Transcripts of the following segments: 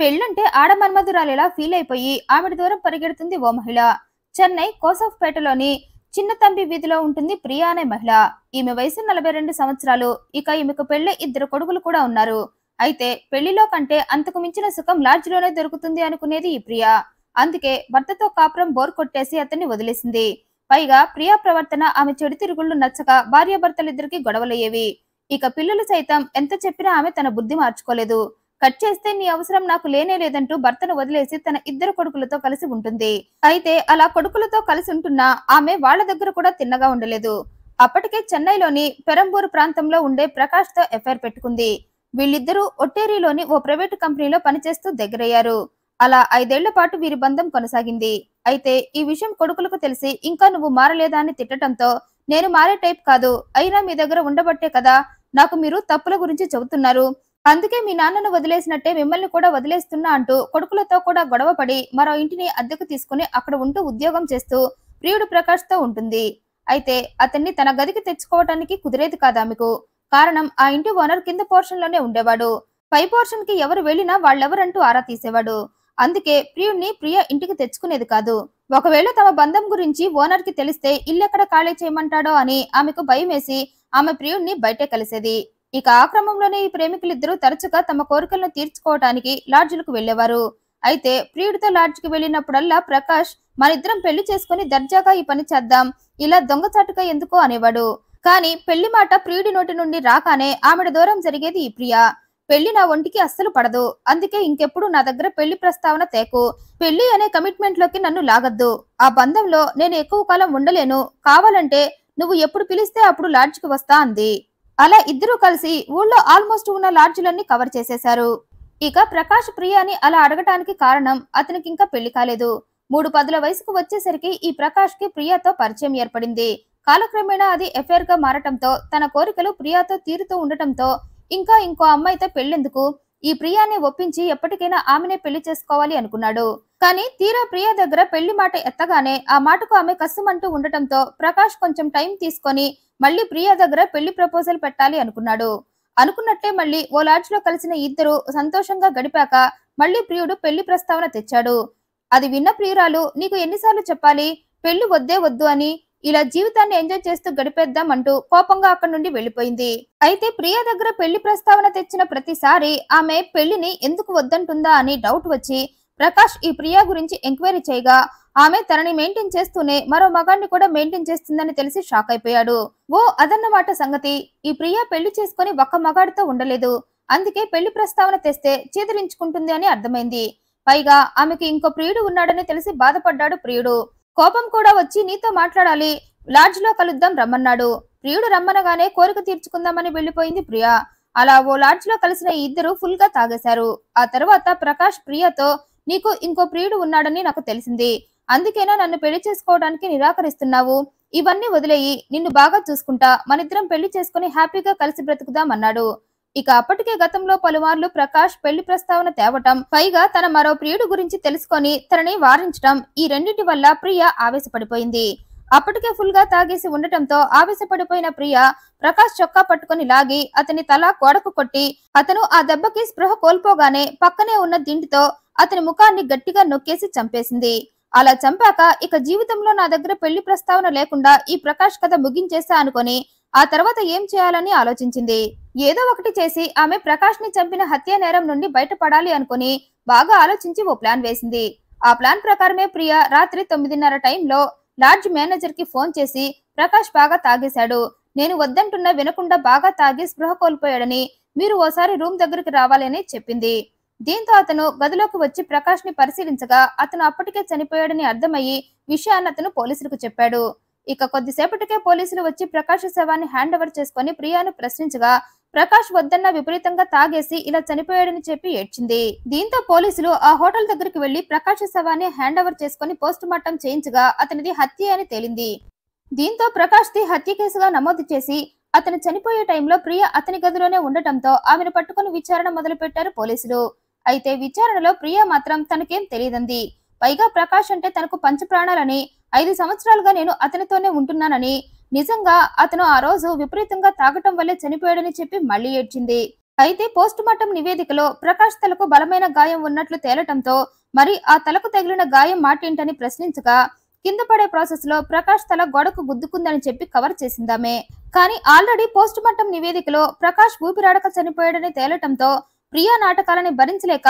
పెళ్ళంటే ఆడమన్మధురాలిలా ఫీల్ అయిపోయి ఆవిడ దూరం పరిగెడుతుంది ఓ మహిళ. చెన్నై కోసఫ్పేటలోని చిన్న తంబి వీధిలో ఉంటుంది ప్రియా అనే మహిళ. ఈమె వయసు నలభై రెండు సంవత్సరాలు. ఇక ఈమెకు పెళ్ళి ఇద్దరు కొడుకులు కూడా ఉన్నారు. అయితే పెళ్ళిలో కంటే అంతకు మించిన సుఖం లాడ్జిలోనే దొరుకుతుంది అనుకునేది ఈ ప్రియా. అందుకే భర్తతో కాపురం బోర్ కొట్టేసి అతన్ని వదిలేసింది. పైగా ప్రియా ప్రవర్తన ఆమె చెడు తిరుగుళ్ళు నచ్చక భార్యాభర్తలిద్దరికి గొడవలయ్యేవి. ఇక పిల్లలు సైతం ఎంత చెప్పినా ఆమె తన బుద్ధి మార్చుకోలేదు. కట్ చేస్తే నీ అవసరం నాకు లేనే లేదంటూ భర్తను వదిలేసి తన ఇద్దరు కొడుకులతో కలిసి ఉంటుంది. అయితే అలా కొడుకులతో కలిసి ఉంటున్నా ఆమె వాళ్ళ దగ్గర కూడా తిన్నగా ఉండలేదు. అప్పటికే చెన్నైలోని పెరంబూరు ప్రాంతంలో ఉండే ప్రకాష్తో ఎఫ్ఐఆర్ పెట్టుకుంది. వీళ్ళిద్దరూ ఒట్టేరిలోని ఓ ప్రైవేటు కంపెనీలో పనిచేస్తూ దగ్గరయ్యారు. అలా ఐదేళ్ళ పాటు వీరి బంధం కొనసాగింది. అయితే ఈ విషయం కొడుకులకు తెలిసి ఇంకా నువ్వు మారలేదా అని తిట్టడంతో నేను మారే టైప్ కాదు అయినా మీ దగ్గర ఉండబట్టే కదా నాకు మీరు తప్పుల గురించి చెబుతున్నారు. అందుకే మీ నాన్నను వదిలేసినట్టే మిమ్మల్ని కూడా వదిలేస్తున్నా అంటూ కొడుకులతో కూడా గొడవపడి మరో ఇంటిని అద్దెకు తీసుకుని అక్కడ ఉంటూ ఉద్యోగం చేస్తూ ప్రియుడు ప్రకాష్తో ఉంటుంది. అయితే అతన్ని తన గదికి తెచ్చుకోవటానికి కుదిరేది కాదు ఆమెకు. కారణం ఆ ఇంటి ఓనర్ కింద పోర్షన్లోనే ఉండేవాడు. పై పోర్షన్కి ఎవరు వెళ్ళినా వాళ్ళెవరంటూ ఆరా తీసేవాడు. అందుకే ప్రియుణ్ణి ప్రియ ఇంటికి తెచ్చుకునేది కాదు. ఒకవేళ తమ బంధం గురించి ఓనర్కి తెలిస్తే ఇల్లెక్కడ ఖాళీ చేయమంటాడో అని ఆమెకు భయం వేసి ఆమె ప్రియుణ్ణి బయటే కలిసేది. ఇక ఆ క్రమంలోనే ఈ ప్రేమికులిద్దరూ తరచుగా తమ కోరికలను తీర్చుకోవటానికి లాడ్జులకు వెళ్ళేవారు అయితే ప్రియుడితో లాడ్జికి వెళ్ళినప్పుడల్లా ప్రకాష్ మనిద్దరం పెళ్ళి చేసుకుని దర్జాగా ఈ పని చేద్దాం. ఇలా దొంగచాటుగా ఎందుకో? అనేవాడు. కానీ పెళ్ళి మాట ప్రియుడి నోటి నుండి రాగానే ఆమెడ దూరం జరిగేది ఈ ప్రియ. పెళ్ళి నా ఒంటికి అస్సలు పడదు. అందుకే ఇంకెప్పుడు నా దగ్గర పెళ్ళి ప్రస్తావన తేకు. పెళ్ళి అనే కమిట్మెంట్లోకి నన్ను లాగద్దు. ఆ బంధంలో నేను ఎక్కువ కాలం ఉండలేను. కావాలంటే నువ్వు ఎప్పుడు పిలిస్తే అప్పుడు లాడ్జికి వస్తా అంది. అలా ఇద్దరూ కలిసి ఊళ్ళో ఆల్మోస్ట్ ఉన్న లాడ్జిలన్నీ కవర్ చేసేశారు. ఇక ప్రకాష్ ప్రియాని అలా అడగటానికి కారణం అతనికి ఇంకా పెళ్ళి కాలేదు. మూడు పదుల వయసుకు వచ్చేసరికి ఈ ప్రకాష్కి ప్రియాతో పరిచయం ఏర్పడింది. కాలక్రమేణా అది ఎఫైర్గా మారటంతో తన కోరికలు ప్రియాతో తీరుతూ ఉండటంతో ఇంకా ఇంకో అమ్మాయితో పెళ్ళెందుకు ఈ ప్రియాని ఒప్పించి ఎప్పటికైనా ఆమెనే పెళ్ళి చేసుకోవాలి అనుకున్నాడు. కానీ తీరా ప్రియా దగ్గర పెళ్ళి మాట ఎత్తగానే ఆ మాటకు ఆమె కస్సుమంటూ ఉండటంతో ప్రకాష్ కొంచెం టైం తీసుకొని మళ్ళీ ప్రియా దగ్గర పెళ్ళి ప్రపోజల్ పెట్టాలి అనుకున్నాడు. అనుకున్నట్టే మళ్ళీ ఓ లాడ్జ్లో కలిసిన ఇద్దరు సంతోషంగా గడిపాక మళ్ళీ ప్రియుడు పెళ్ళి ప్రస్తావన తెచ్చాడు. అది విన్న ప్రియురాలు నీకు ఎన్నిసార్లు చెప్పాలి? పెళ్ళి వద్దే వద్దు అని ఇలా జీవితాన్ని ఎంజాయ్ చేస్తూ గడిపేద్దాం అంటూ కోపంగా అక్కడి నుండి వెళ్ళిపోయింది అయితే ప్రియ దగ్గర పెళ్ళి ప్రస్తావన తెచ్చిన ప్రతిసారి ఆమె పెళ్ళిని ఎందుకు వద్దంటుందా అని డౌట్ వచ్చి ప్రకాష్ ఈ ప్రియా గురించి ఎంక్వైరీ చేయగా ఆమె తనని మెయింటైన్ చేస్తూనే మరో మగాన్ని కూడా మెయింటైన్ చేస్తుందని తెలిసి షాక్ అయిపోయాడు. ఓ అదన్నమాట సంగతి ఈ ప్రియా పెళ్ళి చేసుకుని ఒక్క మగాడితో ఉండలేదు. అందుకే పెళ్ళి ప్రస్తావన తెస్తే చీదరించుకుంటుంది అని అర్థమైంది. పైగా ఆమెకి ఇంకో ప్రియుడు ఉన్నాడని తెలిసి బాధపడ్డాడు ప్రియుడు. కోపం కూడా వచ్చి నీతో మాట్లాడాలి. లాడ్జ్లో కలుద్దాం రమ్మన్నాడు. ప్రియుడు రమ్మనగానే కోరిక తీర్చుకుందామని వెళ్ళిపోయింది ప్రియా. అలా ఓ లాడ్జ్లో కలిసిన ఇద్దరు ఫుల్గా తాగేశారు. ఆ తర్వాత ప్రకాష్ ప్రియతో నీకు ఇంకో ప్రియుడు ఉన్నాడని నాకు తెలిసింది. అందుకేనా నన్ను పెళ్ళి చేసుకోవడానికి నిరాకరిస్తున్నావు? ఇవన్నీ వదిలేయి. నిన్ను బాగా చూసుకుంటా. మనిద్దరం పెళ్ళి చేసుకుని హ్యాపీగా కలిసి బ్రతుకుదాం అన్నాడు. ఇక అప్పటికే గతంలో పలుమార్లు ప్రకాష్ పెళ్ళి ప్రస్తావన తేవటం పైగా తన మరో ప్రియుడు గురించి తెలుసుకొని తనని వారించటం ఈ రెండింటి వల్ల ప్రియ ఆవేశపడిపోయింది. అప్పటికే ఫుల్గా తాగేసి ఉండటంతో ఆవేశపడిపోయిన ప్రియ ప్రకాష్ చొక్కా పట్టుకొని లాగి అతని తల గోడకు కొట్టి అతను ఆ దెబ్బకి స్పృహ కోల్పోగానే పక్కనే ఉన్న దిండితో అతని ముఖాన్ని గట్టిగా నొక్కేసి చంపేసింది. అలా చంపాక ఇక జీవితంలో నా దగ్గర పెళ్ళి ప్రస్తావన లేకుండా ఈ ప్రకాష్ కథ ముగించేస్తా అనుకొని ఆ తర్వాత ఏం చేయాలని ఆలోచించింది. ఏదో ఒకటి చేసి ఆమె ప్రకాష్ని చంపిన హత్య నేరం నుండి బయటపడాలి అనుకుని బాగా ఆలోచించి ఓ ప్లాన్ వేసింది. ఆ ప్లాన్ ప్రకారమే ప్రియ రాత్రి తొమ్మిదిన్నర టైంలో లాడ్జ్ మేనేజర్కి ఫోన్ చేసి ప్రకాష్ బాగా తాగేశాడు. నేను వద్దంటున్నా వినకుండా బాగా తాగి స్పృహ కోల్పోయాడని మీరు ఓసారి రూమ్ దగ్గరికి రావాలని చెప్పింది. దీంతో అతను గదిలోకి వచ్చి ప్రకాష్ని పరిశీలించగా అతను అప్పటికే చనిపోయాడని అర్థమయ్యి విషయాన్ని అతను పోలీసులకు చెప్పాడు. ఇక కొద్దిసేపటికే పోలీసులు వచ్చి ప్రకాష్ శవాన్ని హ్యాండ్ ఓవర్ చేసుకుని ప్రియాను ప్రశ్నించగా ప్రకాష్ వద్దన్న విపరీతంగా తాగేసి ఇలా చనిపోయాడని చెప్పి ఏడ్చింది. దీంతో పోలీసులు ఆ హోటల్ దగ్గరికి వెళ్ళి ప్రకాష్ శవాన్ని హ్యాండ్ ఓవర్ చేసుకుని పోస్ట్ మార్టం చేయించగా అతనిది హత్య అని తేలింది. దీంతో ప్రకాష్ ది హత్య కేసుగా నమోదు చేసి అతను చనిపోయే టైంలో ప్రియ అతని గదిలోనే ఉండటంతో ఆమెను పట్టుకుని విచారణ మొదలుపెట్టారు పోలీసులు. అయితే విచారణలో ప్రియ మాత్రం తనకేం తెలియదంది. పైగా ప్రకాష్ అంటే తనకు పంచప్రాణాలని ఐదు సంవత్సరాలుగా నేను అతనితోనే ఉంటున్నానని. నిజంగా అతను ఆ రోజు విపరీతంగా తాగటం వల్లే చనిపోయాడని చెప్పి మళ్ళీ ఏడ్చింది. అయితే పోస్ట్ మార్టం నివేదికలో ప్రకాష్ తలకు బలమైన గాయం ఉన్నట్లు తేలటంతో మరి ఆ తలకు తగిలిన గాయం మాటేంటని ప్రశ్నించగా కింద పడే ప్రాసెస్లో ప్రకాష్ తల గోడకు గుద్దుకుందని చెప్పి కవర్ చేసిందామే. కానీ ఆల్రెడీ పోస్ట్ మార్టం నివేదికలో ప్రకాష్ ఊపిరాడక చనిపోయాడని తేలటంతో ప్రియా నాటకాలని భరించలేక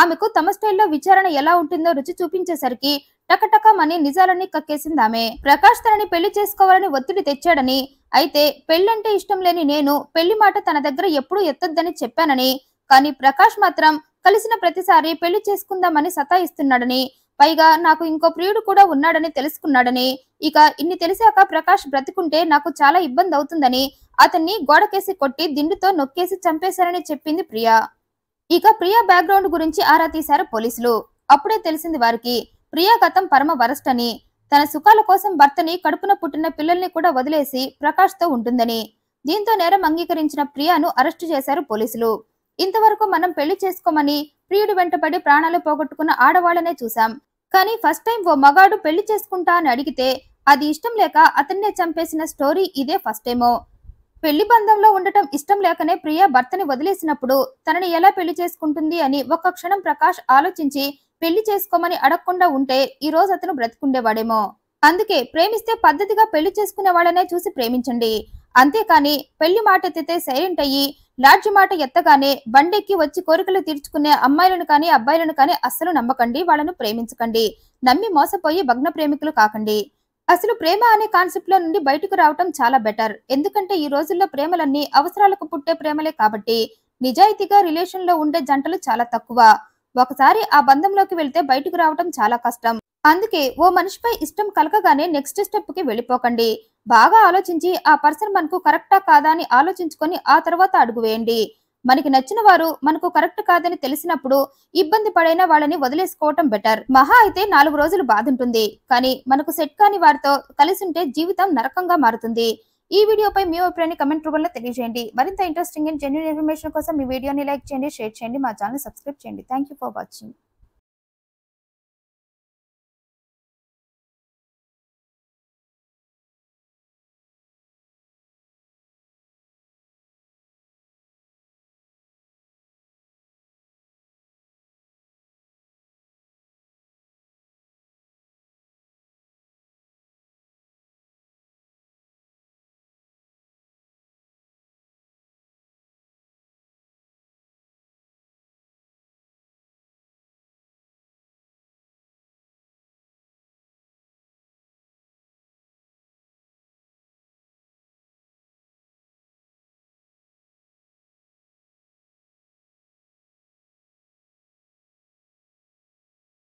ఆమెకు తమ స్టైల్లో విచారణ ఎలా ఉంటుందో రుచి చూపించేసరికి టకటకమని నిజాలన్నీ కక్కేసిందామె ప్రకాష్ తనని పెళ్ళి చేసుకోవాలని ఒత్తిడి తెచ్చాడని అయితే పెళ్ళంటే ఇష్టం లేని నేను పెళ్ళి మాట తన దగ్గర ఎప్పుడూ ఎత్తొద్దని చెప్పానని కానీ ప్రకాష్ మాత్రం కలిసిన ప్రతిసారి పెళ్ళి చేసుకుందామని సతాయిస్తున్నాడని పైగా నాకు ఇంకో ప్రియుడు కూడా ఉన్నాడని తెలుసుకున్నాడని ఇక ఇన్ని తెలిసాక ప్రకాష్ బ్రతికుంటే నాకు చాలా ఇబ్బంది అవుతుందని అతన్ని గోడకేసి కొట్టి దిండుతో నొక్కేసి చంపేశారని చెప్పింది ప్రియా. ఇక ప్రియా బ్యాక్గ్రౌండ్ గురించి ఆరా తీశారు పోలీసులు. అప్పుడే తెలిసింది వారికి ప్రియా గతం పరమ వరస్ట్ అని. తన సుఖాల కోసం భర్తని కడుపున పుట్టిన పిల్లల్ని కూడా వదిలేసి ప్రకాష్తో ఉంటుందని. దీంతో నేరం అంగీకరించిన ప్రియాను అరెస్టు చేశారు పోలీసులు. ఇంతవరకు మనం పెళ్ళి చేసుకోమని ప్రియుడు వెంటపడి ప్రాణాలు పోగొట్టుకున్న ఆడవాళ్ళనే చూశాం. కానీ ఫస్ట్ టైం ఓ మగాడు పెళ్ళి చేసుకుంటా అని అడిగితే అది ఇష్టం లేక అతన్నే చంపేసిన స్టోరీ ఇదే ఫస్ట్ టైమో. పెళ్ళి బంధంలో ఉండటం ఇష్టం లేకనే ప్రియా భర్తని వదిలేసినప్పుడు తనని ఎలా పెళ్ళి చేసుకుంటుంది అని ఒక్క క్షణం ప్రకాష్ ఆలోచించి పెళ్ళి చేసుకోమని అడగకుండా ఉంటే ఈ రోజు అతను బ్రతికుండేవాడేమో. అందుకే ప్రేమిస్తే పద్ధతిగా పెళ్ళి చేసుకునే వాళ్ళనే చూసి ప్రేమించండి. అంతేకాని పెళ్ళి మాట ఎత్తితే సైలెంట్ అయ్యి లాడ్జి మాట ఎత్తగానే బండెక్కి వచ్చి కోరికలు తీర్చుకునే అమ్మాయిలను కానీ అబ్బాయిలను కానీ అస్సలు నమ్మకండి వాళ్ళను ప్రేమించకండి. నమ్మి మోసపోయి భగ్న ప్రేమికులు కాకండి. అసలు ప్రేమ అనే కాన్సెప్ట్లో నుండి బయటకు రావటం చాలా బెటర్ ఎందుకంటే ఈ రోజుల్లో ప్రేమలన్నీ అవసరాలకు పుట్టే ప్రేమలే కాబట్టి నిజాయితీగా రిలేషన్లో ఉండే జంటలు చాలా తక్కువ. ఒకసారి ఆ బంధంలోకి వెళ్తే బయటకు రావటం చాలా కష్టం. అందుకే ఓ మనిషిపై ఇష్టం కలగగానే నెక్స్ట్ స్టెప్కి వెళ్ళిపోకండి. బాగా ఆలోచించి ఆ పర్సన్ మనకు కరెక్టా కాదా అని ఆలోచించుకొని ఆ తర్వాత అడుగు వేయండి. మనకి నచ్చిన వారు మనకు కరెక్ట్ కాదని తెలిసినప్పుడు ఇబ్బంది పడైనా వాళ్ళని వదిలేసుకోవటం బెటర్. మహా అయితే నాలుగు రోజులు బాధుంటుంది కానీ మనకు సెట్ కాని వారితో కలిసి ఉంటే జీవితం నరకంగా మారుతుంది. ఈ వీడియోపై మీ అభిప్రాయాన్ని కమెంట్ రూపంలో తెలియజేయండి. మరింత ఇంట్రెస్టింగ్ అండ్ జెన్యున్ ఇన్ఫర్మేషన్ కోసం ఈ వీడియోని లైక్ చేయండి షేర్ చేయండి మా ఛానల్ సబ్స్క్రైబ్ చేయండి. Thank you for watching